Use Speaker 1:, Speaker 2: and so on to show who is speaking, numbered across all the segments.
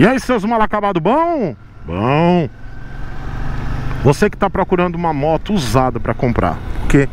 Speaker 1: E aí, seus mal acabados, bom? Bom. Você que está procurando uma moto usada para comprar, porque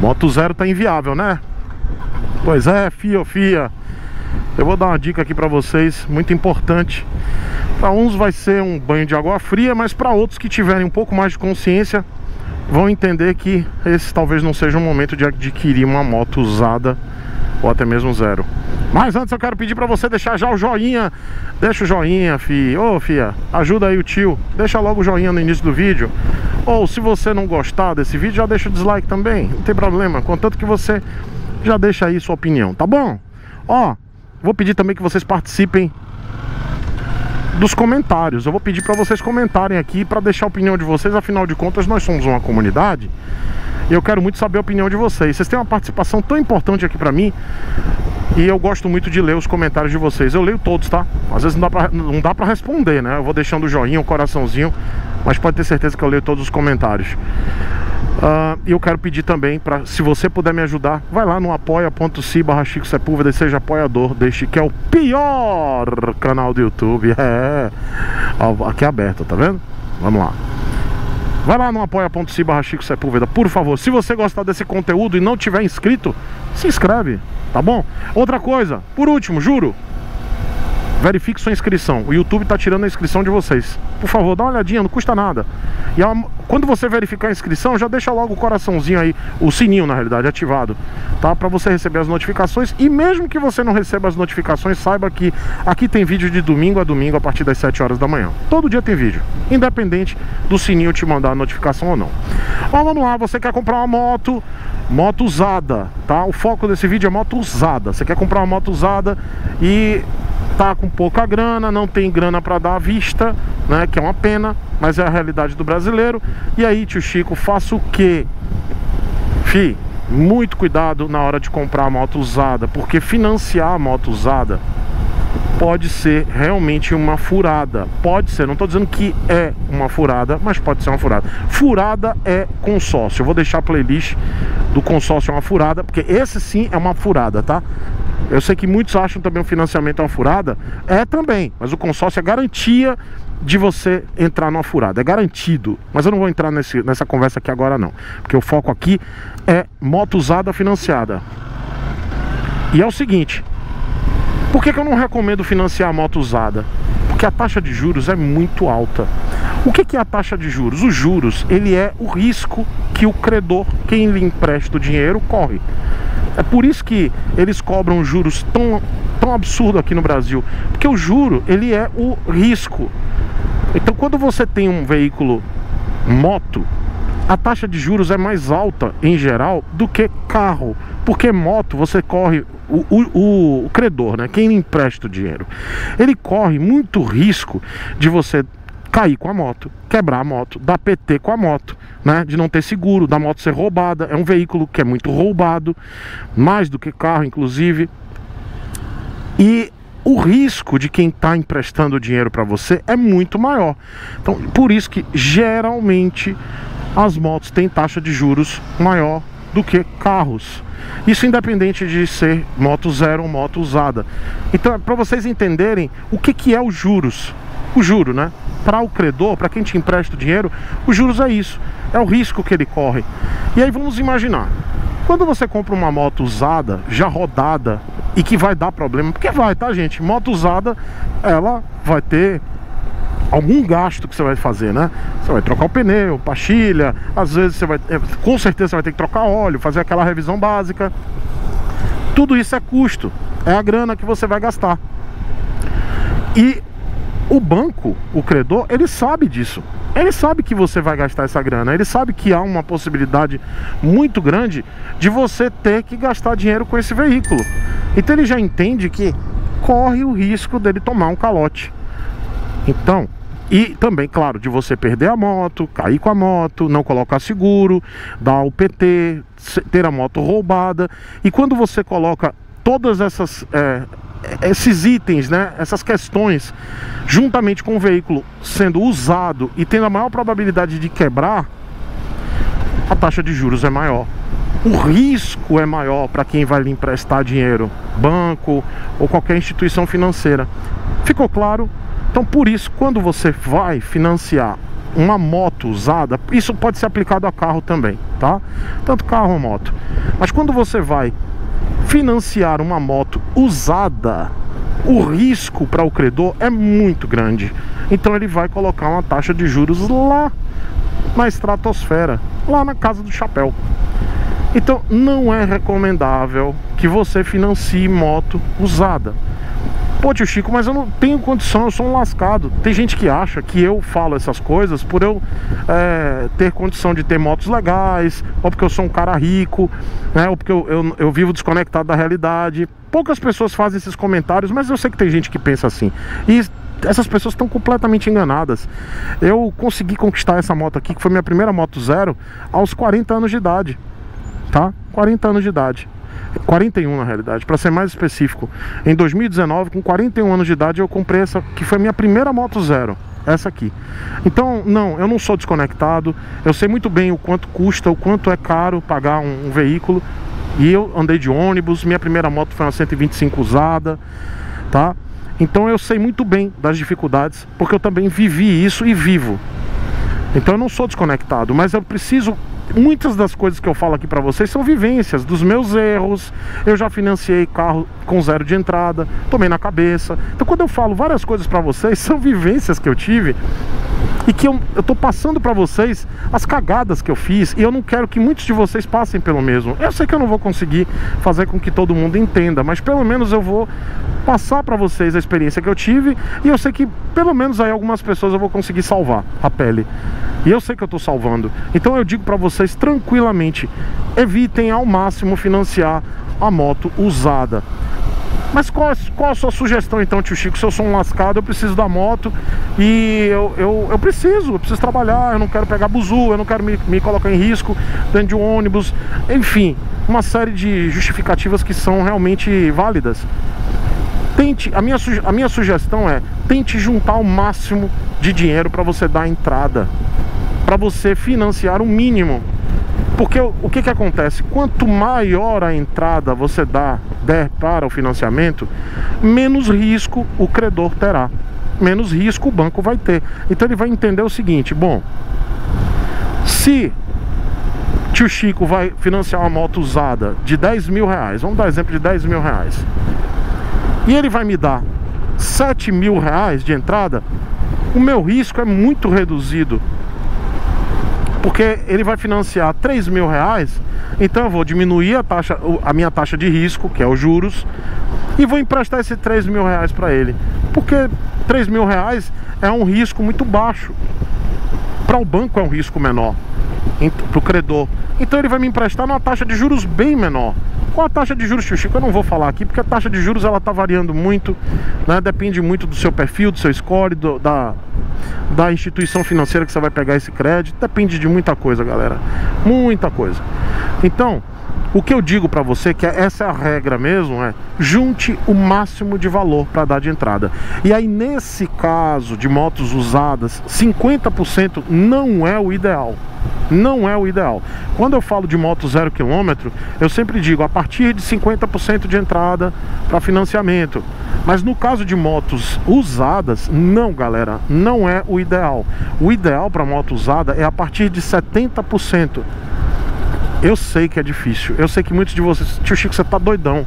Speaker 1: moto zero tá inviável, né? Pois é, fia fia. Eu vou dar uma dica aqui para vocês, muito importante. Para uns vai ser um banho de água fria, mas para outros que tiverem um pouco mais de consciência, vão entender que esse talvez não seja o momento de adquirir uma moto usada ou até mesmo zero. Mas antes eu quero pedir para você deixar já o joinha. Deixa o joinha, fi. Ô, oh, fia, ajuda aí o tio. Deixa logo o joinha no início do vídeo. Ou se você não gostar desse vídeo, já deixa o dislike também. Não tem problema, contanto que você já deixa aí sua opinião, tá bom? Ó, vou pedir também que vocês participem dos comentários. Eu vou pedir para vocês comentarem aqui para deixar a opinião de vocês. Afinal de contas, nós somos uma comunidade e eu quero muito saber a opinião de vocês. Vocês têm uma participação tão importante aqui para mim e eu gosto muito de ler os comentários de vocês. Eu leio todos, tá? Às vezes não dá pra, não dá pra responder, né? Eu vou deixando o joinha, o coraçãozinho, mas pode ter certeza que eu leio todos os comentários. Uh, e eu quero pedir também para, se você puder me ajudar, vai lá no apoia.se barra Chico Sepúlveda e seja apoiador deste que é o pior canal do YouTube. É, aqui é aberto, tá vendo? Vamos lá. Vai lá no apoia.se barra Chico Sepúlveda, por favor. Se você gostar desse conteúdo e não tiver inscrito, se inscreve, tá bom? Outra coisa, por último, juro, verifique sua inscrição. O YouTube está tirando a inscrição de vocês. Por favor, dá uma olhadinha, não custa nada. E a, quando você verificar a inscrição, já deixa logo o coraçãozinho aí, o sininho na realidade, ativado, tá? Para você receber as notificações. E mesmo que você não receba as notificações, saiba que aqui tem vídeo de domingo a domingo a partir das 7 horas da manhã. Todo dia tem vídeo, independente do sininho te mandar a notificação ou não. Ó, vamos lá, você quer comprar uma moto, moto usada, tá? O foco desse vídeo é moto usada. Você quer comprar uma moto usada e tá com pouca grana, não tem grana para dar à vista, né? Que é uma pena, mas é a realidade do brasileiro. E aí, tio Chico, faça o quê? Fi, muito cuidado na hora de comprar a moto usada, porque financiar a moto usada pode ser realmente uma furada. Pode ser, não estou dizendo que é uma furada, mas pode ser uma furada. Furada é consórcio. Eu vou deixar a playlist do consórcio uma furada, porque esse sim é uma furada, tá? Eu sei que muitos acham também o financiamento é uma furada. É também, mas o consórcio é garantia de você entrar numa furada. É garantido. Mas eu não vou entrar nesse, nessa conversa aqui agora não. Porque o foco aqui é moto usada financiada. E é o seguinte. Por que, que eu não recomendo financiar a moto usada? Porque a taxa de juros é muito alta. O que, que é a taxa de juros? Os juros, ele é o risco que o credor, quem lhe empresta o dinheiro, corre. É por isso que eles cobram juros tão, tão absurdo aqui no Brasil. Porque o juro, ele é o risco. Então quando você tem um veículo moto, a taxa de juros é mais alta em geral do que carro. Porque moto você corre, o, o, o, credor, né? Quem empresta o dinheiro, ele corre muito risco de você cair com a moto, quebrar a moto, dar PT com a moto, né? De não ter seguro, da moto ser roubada. É um veículo que é muito roubado, mais do que carro, inclusive. E o risco de quem está emprestando dinheiro para você é muito maior. Então, por isso que geralmente as motos têm taxa de juros maior do que carros. Isso independente de ser moto zero ou moto usada. Então, para vocês entenderem o que, que é os juros. O juro, né? Para o credor, para quem te empresta o dinheiro, os juros é isso, é o risco que ele corre. E aí vamos imaginar, quando você compra uma moto usada, já rodada e que vai dar problema, porque vai, tá gente? Moto usada, ela vai ter algum gasto que você vai fazer, né? Você vai trocar o pneu, pastilha, às vezes você vai, é, com certeza você vai ter que trocar óleo, fazer aquela revisão básica. Tudo isso é custo, é a grana que você vai gastar. E o banco, o credor, ele sabe disso. Ele sabe que você vai gastar essa grana. Ele sabe que há uma possibilidade muito grande de você ter que gastar dinheiro com esse veículo. Então ele já entende que corre o risco dele tomar um calote. Então, e também, claro, de você perder a moto, cair com a moto, não colocar seguro, dar o PT, ter a moto roubada. E quando você coloca todas essas é, esses itens, né, essas questões, juntamente com o veículo sendo usado e tendo a maior probabilidade de quebrar, a taxa de juros é maior. O risco é maior para quem vai lhe emprestar dinheiro, banco ou qualquer instituição financeira. Ficou claro? Então, por isso, quando você vai financiar uma moto usada, isso pode ser aplicado a carro também, tá? Tanto carro ou moto. Mas quando você vai financiar uma moto usada, o risco para o credor é muito grande. Então ele vai colocar uma taxa de juros lá na estratosfera, lá na casa do chapéu. Então não é recomendável que você financie moto usada. Pô, tio Chico, mas eu não tenho condição, eu sou um lascado. Tem gente que acha que eu falo essas coisas por eu é, ter condição de ter motos legais, ou porque eu sou um cara rico, né, ou porque eu, eu, eu vivo desconectado da realidade. Poucas pessoas fazem esses comentários, mas eu sei que tem gente que pensa assim. E essas pessoas estão completamente enganadas. Eu consegui conquistar essa moto aqui, que foi minha primeira moto zero, aos 40 anos de idade. Tá? 40 anos de idade. 41 na realidade, para ser mais específico. Em 2019, com 41 anos de idade, eu comprei essa que foi minha primeira moto zero, essa aqui. Então, não, eu não sou desconectado. Eu sei muito bem o quanto custa, o quanto é caro pagar um, um veículo. E eu andei de ônibus, minha primeira moto foi uma 125 usada, tá? Então eu sei muito bem das dificuldades, porque eu também vivi isso e vivo. Então eu não sou desconectado, mas eu preciso muitas das coisas que eu falo aqui para vocês são vivências dos meus erros. Eu já financiei carro com zero de entrada, tomei na cabeça. Então quando eu falo várias coisas para vocês, são vivências que eu tive e que eu, eu tô passando para vocês as cagadas que eu fiz e eu não quero que muitos de vocês passem pelo mesmo. Eu sei que eu não vou conseguir fazer com que todo mundo entenda, mas pelo menos eu vou passar para vocês a experiência que eu tive e eu sei que pelo menos aí algumas pessoas eu vou conseguir salvar a pele. E eu sei que eu tô salvando. Então eu digo para vocês tranquilamente, evitem ao máximo financiar a moto usada. Mas qual, qual a sua sugestão então, tio Chico? Se eu sou um lascado, eu preciso da moto e eu, eu, eu preciso, eu preciso trabalhar, eu não quero pegar buzu, eu não quero me, me colocar em risco dentro de um ônibus, enfim, uma série de justificativas que são realmente válidas. Tente, a minha, a minha sugestão é, tente juntar o máximo de dinheiro para você dar entrada, para você financiar o mínimo porque o que, que acontece? Quanto maior a entrada você dá, der para o financiamento, menos risco o credor terá. Menos risco o banco vai ter. Então ele vai entender o seguinte: bom, se tio Chico vai financiar uma moto usada de 10 mil reais, vamos dar exemplo de 10 mil reais, e ele vai me dar 7 mil reais de entrada, o meu risco é muito reduzido porque ele vai financiar 3 mil reais, então eu vou diminuir a, taxa, a minha taxa de risco, que é os juros, e vou emprestar esse 3 mil reais para ele. Porque 3 mil reais é um risco muito baixo. Para o banco é um risco menor, para o credor. Então ele vai me emprestar numa taxa de juros bem menor. Qual a taxa de juros, Chico? Eu não vou falar aqui, porque a taxa de juros ela está variando muito, né? depende muito do seu perfil, do seu score, do, da, da instituição financeira que você vai pegar esse crédito, depende de muita coisa, galera, muita coisa. Então, o que eu digo para você que essa é a regra mesmo é junte o máximo de valor para dar de entrada. E aí nesse caso de motos usadas, 50% não é o ideal não é o ideal. Quando eu falo de moto zero quilômetro, eu sempre digo a partir de 50% de entrada para financiamento. Mas no caso de motos usadas, não, galera, não é o ideal. O ideal para moto usada é a partir de 70%. Eu sei que é difícil. Eu sei que muitos de vocês, tio Chico, você tá doidão.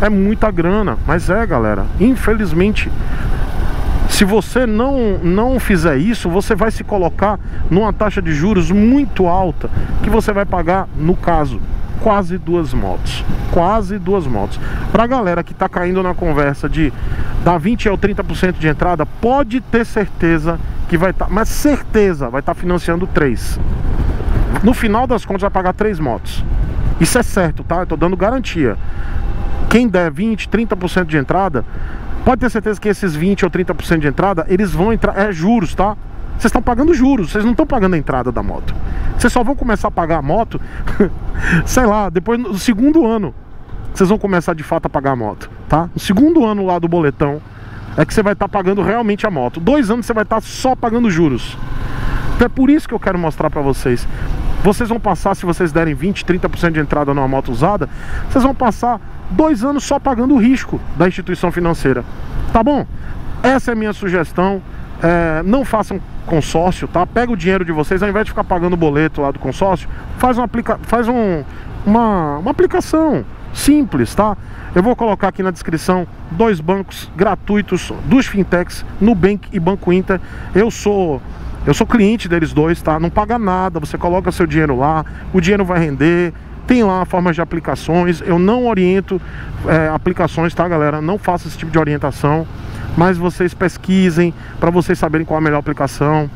Speaker 1: É muita grana, mas é, galera. Infelizmente, se você não, não fizer isso, você vai se colocar numa taxa de juros muito alta, que você vai pagar, no caso, quase duas motos. Quase duas motos. Pra galera que tá caindo na conversa de dar 20 ou 30% de entrada, pode ter certeza que vai estar, tá, mas certeza, vai estar tá financiando três. No final das contas vai pagar três motos. Isso é certo, tá? Eu tô dando garantia. Quem der 20, 30% de entrada, Pode ter certeza que esses 20 ou 30% de entrada, eles vão entrar, é juros, tá? Vocês estão pagando juros, vocês não estão pagando a entrada da moto. Vocês só vão começar a pagar a moto, sei lá, depois do segundo ano. Vocês vão começar de fato a pagar a moto, tá? No segundo ano lá do boletão é que você vai estar tá pagando realmente a moto. Dois anos você vai estar tá só pagando juros. Então é por isso que eu quero mostrar para vocês. Vocês vão passar, se vocês derem 20, 30% de entrada numa moto usada, vocês vão passar dois anos só pagando o risco da instituição financeira. Tá bom? Essa é a minha sugestão. É, não façam consórcio, tá? Pega o dinheiro de vocês, ao invés de ficar pagando o boleto lá do consórcio, faz, uma, aplica faz um, uma, uma aplicação simples, tá? Eu vou colocar aqui na descrição dois bancos gratuitos dos fintechs, Nubank e Banco Inter. Eu sou eu sou cliente deles dois, tá? Não paga nada, você coloca seu dinheiro lá, o dinheiro vai render. Tem lá formas de aplicações. Eu não oriento é, aplicações, tá, galera? Não faço esse tipo de orientação mas vocês pesquisem para vocês saberem qual a melhor aplicação.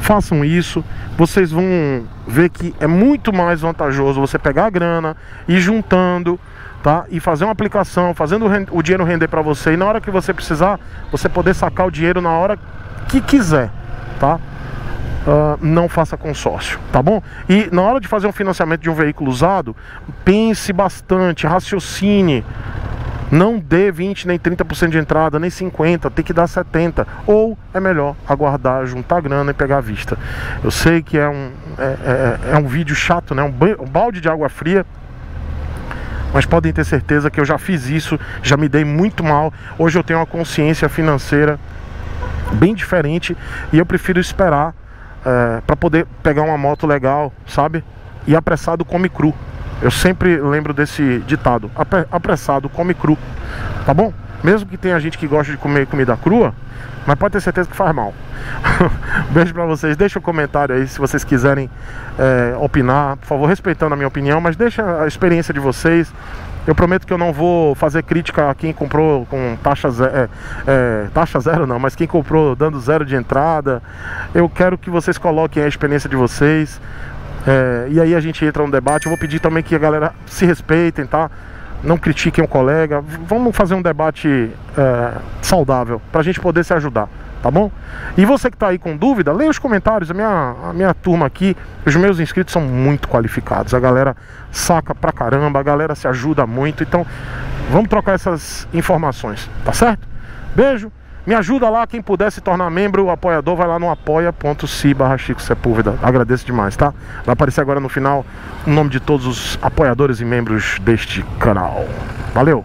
Speaker 1: Façam isso, vocês vão ver que é muito mais vantajoso você pegar a grana e juntando, tá? E fazer uma aplicação, fazendo o dinheiro render para você e na hora que você precisar, você poder sacar o dinheiro na hora que quiser, tá? Uh, não faça consórcio, tá bom? E na hora de fazer um financiamento de um veículo usado, pense bastante, raciocine, não dê 20 nem 30% de entrada, nem 50%, tem que dar 70%. Ou é melhor aguardar, juntar grana e pegar a vista. Eu sei que é um, é, é, é um vídeo chato, né? Um, balde de água fria. Mas podem ter certeza que eu já fiz isso, já me dei muito mal. Hoje eu tenho uma consciência financeira bem diferente e eu prefiro esperar é, para poder pegar uma moto legal, sabe? E apressado come cru. Eu sempre lembro desse ditado: apressado come cru, tá bom? Mesmo que tenha gente que gosta de comer comida crua, mas pode ter certeza que faz mal. Beijo pra vocês, deixa um comentário aí se vocês quiserem é, opinar, por favor, respeitando a minha opinião, mas deixa a experiência de vocês. Eu prometo que eu não vou fazer crítica a quem comprou com taxa zero, é, é, taxa zero não, mas quem comprou dando zero de entrada. Eu quero que vocês coloquem a experiência de vocês. É, e aí a gente entra no debate. Eu vou pedir também que a galera se respeitem, tá? Não critiquem um colega. Vamos fazer um debate é, saudável para a gente poder se ajudar, tá bom? E você que está aí com dúvida, leia os comentários. A minha, a minha turma aqui, os meus inscritos são muito qualificados. A galera saca pra caramba, a galera se ajuda muito. Então, vamos trocar essas informações, tá certo? Beijo. Me ajuda lá, quem puder se tornar membro, apoiador, vai lá no apoia.se barra Chico Sepúlveda. Agradeço demais, tá? Vai aparecer agora no final o nome de todos os apoiadores e membros deste canal. Valeu!